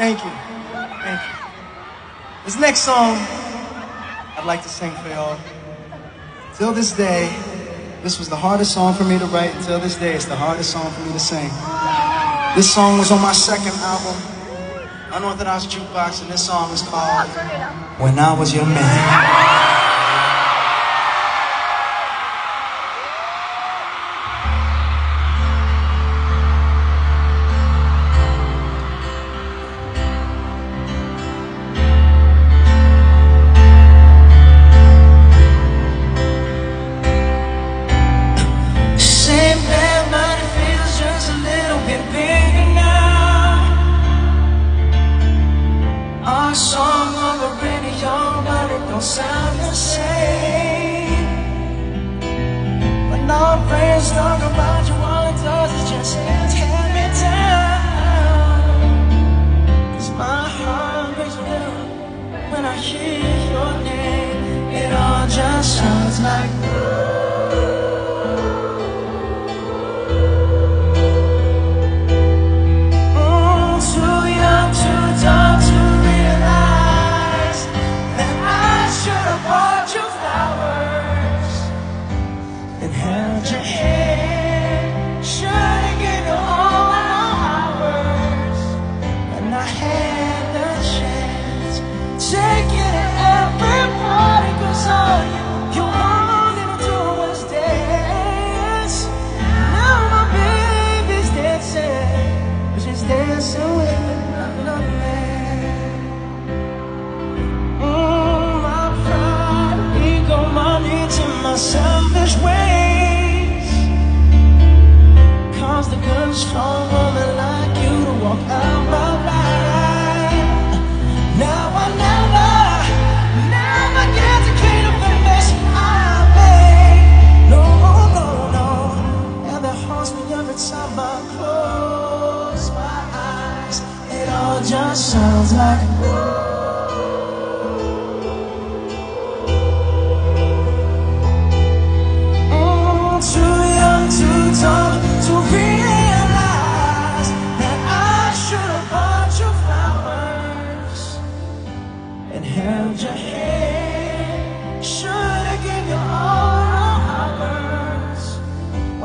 Thank you. Thank you. This next song I'd like to sing for y'all. Till this day, this was the hardest song for me to write. Until this day, it's the hardest song for me to sing. This song was on my second album, Unorthodox Jukebox, and this song is called When I Was Your Man. sound the same. When all friends talk about you All it does is just entertain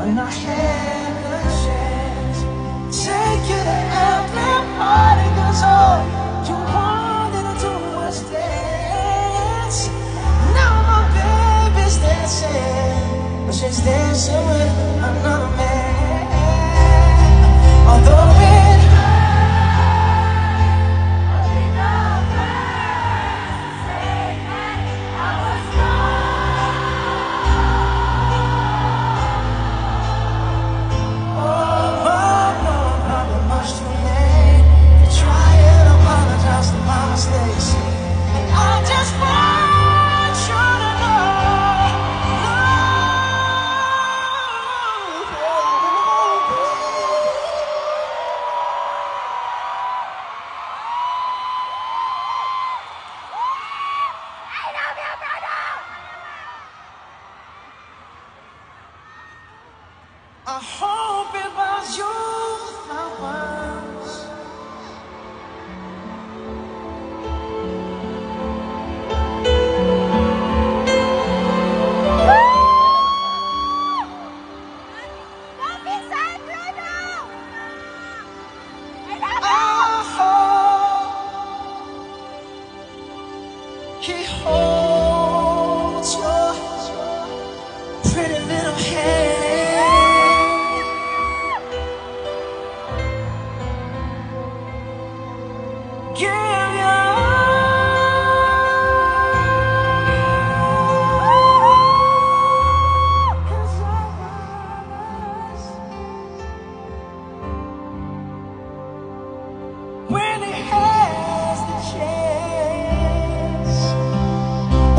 When I had a chance Take you to every all you wanted to do was dance. Now my baby's dancing But she's dancing with Oh.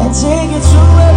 I take it to the end.